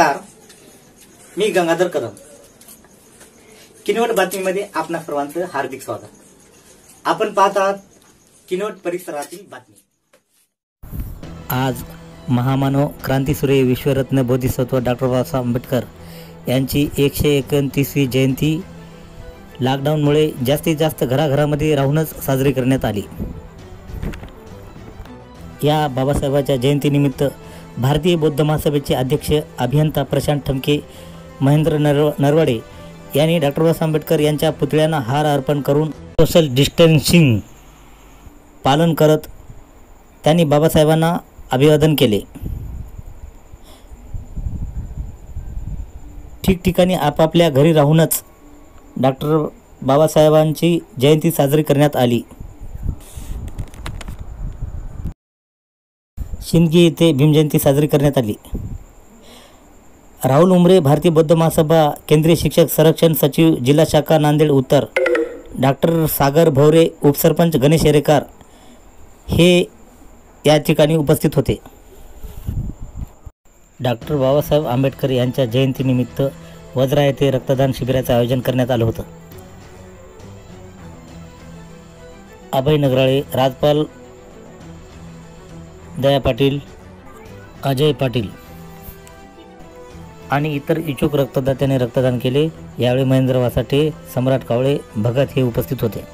नमस्कार. मी गंगाधर कदम. किनवट बातमीमध्ये आपणा सर्वांचं हार्दिक स्वागत. आपण पाहत आहात किनवट परिसरातील बातमी. आज महामानव क्रांतीसूर्य विश्वरत्न बोधिसत्व डॉक्टर बाबासाहेब आंबेडकर यांची एकशे एकोणतीसवी जयंती लॉकडाऊनमुळे जास्तीत जास्त घराघरामध्ये राहूनच साजरी करण्यात आली. या बाबासाहेबाच्या जयंतीनिमित्त भारतीय बौद्ध महासभेचे अध्यक्ष अभियंता प्रशांत ठमके महेंद्र नरव नरवडे यांनी डॉक्टर बाबासाहेब आंबेडकर यांच्या पुतळ्यांना हार अर्पण करून सोशल डिस्टन्सिंग पालन करत त्यांनी बाबासाहेबांना अभिवादन केले. ठिकठिकाणी आपापल्या घरी राहूनच डॉक्टर बाबासाहेबांची जयंती साजरी करण्यात आली. शिंदगी येथे भीमजयंती साजरी करण्यात आली. राहुल उमरे भारतीय बौद्ध महासभा केंद्रीय शिक्षक संरक्षण सचिव जिल्हा शाखा नांदेड उत्तर. डॉक्टर सागर भोवरे उपसरपंच गणेश येरेकर हे या ठिकाणी उपस्थित होते. डॉक्टर बाबासाहेब आंबेडकर यांच्या जयंतीनिमित्त वज्रा येथे रक्तदान शिबिराचं आयोजन करण्यात आलं होतं. अभय नगराळे राजपाल दया पाटील अजय पाटील आणि इतर इच्छुक रक्तदात्याने रक्तदान केले. यावेळी महेंद्र वासाटे सम्राट कावळे भगत हे उपस्थित होते.